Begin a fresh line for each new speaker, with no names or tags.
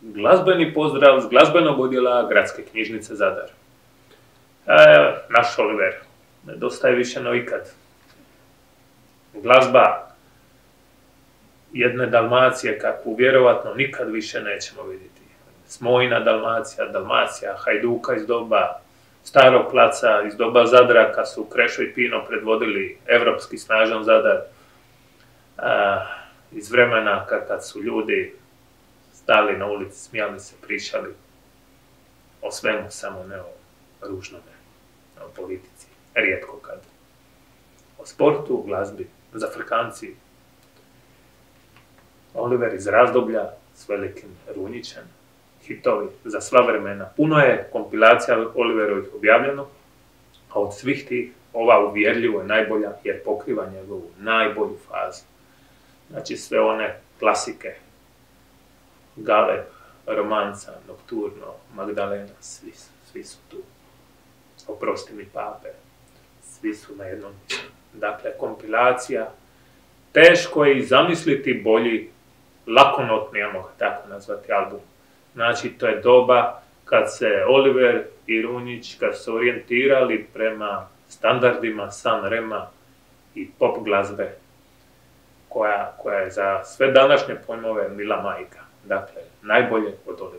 glazbeni pozdrav s glazbenog odjela Gradske knjižnice Zadar. E, naš Oliver, nedostaje više no ikad. Glazba jedne Dalmacije kakvu vjerovatno nikad više nećemo vidjeti. Smojna Dalmacija, Dalmacija, Hajduka iz doba starog placa, iz doba Zadra, kad su Krešo i Pino predvodili evropski snažan Zadar. iz vremena kad, su ljudi stali na ulici, smijali se, pričali o svemu, samo ne o ružnome, o politici, rijetko kad. O sportu, glazbi, za Frkanci, Oliver iz razdoblja s velikim Runjićem, hitovi za sva vremena. Puno je kompilacija Oliverovih objavljeno, a od svih tih ova uvjerljivo je najbolja jer pokriva njegovu najbolju fazu. Znači sve one klasike, Galeb, Romanca, Nocturno, Magdalena, svi, svi su tu. Oprosti mi pape, svi su na jednom Dakle, kompilacija, teško je i zamisliti bolji lakonotni, ajmo ga tako nazvati, album. Znači, to je doba kad se Oliver i Runjić, kad su orijentirali prema standardima San Rema i pop glazbe, koja, koja je za sve današnje pojmove mila majka. Dakle, najbolje od Olivera.